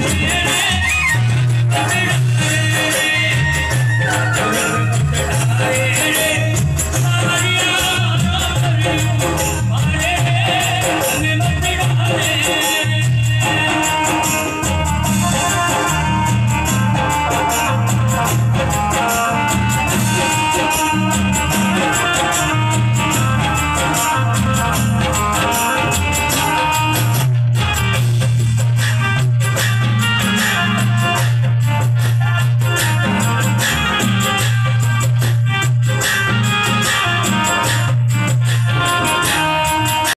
quiere